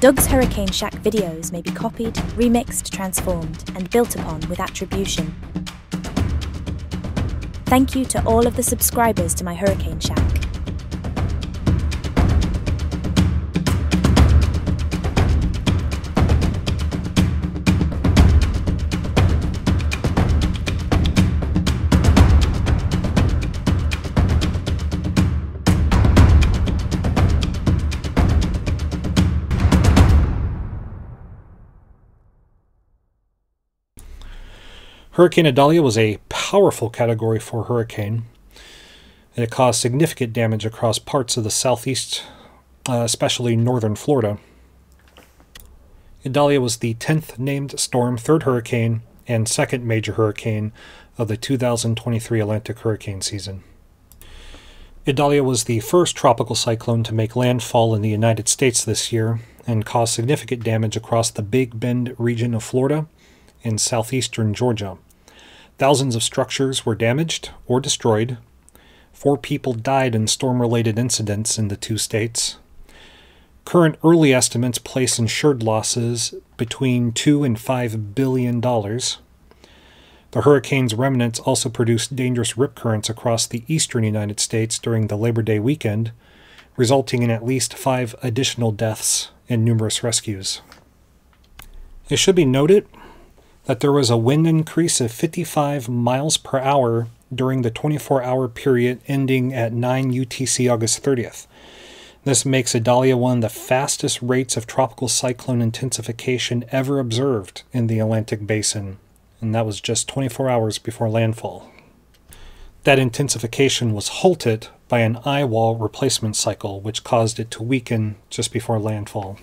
Doug's Hurricane Shack videos may be copied, remixed, transformed, and built upon with attribution. Thank you to all of the subscribers to my Hurricane Shack. Hurricane Idalia was a powerful category 4 hurricane, and it caused significant damage across parts of the southeast, uh, especially northern Florida. Idalia was the 10th named storm, third hurricane, and second major hurricane of the 2023 Atlantic hurricane season. Idalia was the first tropical cyclone to make landfall in the United States this year and caused significant damage across the Big Bend region of Florida and southeastern Georgia. Thousands of structures were damaged or destroyed. Four people died in storm related incidents in the two states. Current early estimates place insured losses between 2 and 5 billion dollars. The hurricane's remnants also produced dangerous rip currents across the eastern United States during the Labor Day weekend, resulting in at least five additional deaths and numerous rescues. It should be noted that there was a wind increase of 55 miles per hour during the 24 hour period ending at 9 UTC August 30th. This makes Idalia one of the fastest rates of tropical cyclone intensification ever observed in the Atlantic basin and that was just 24 hours before landfall. That intensification was halted by an eye wall replacement cycle, which caused it to weaken just before landfall.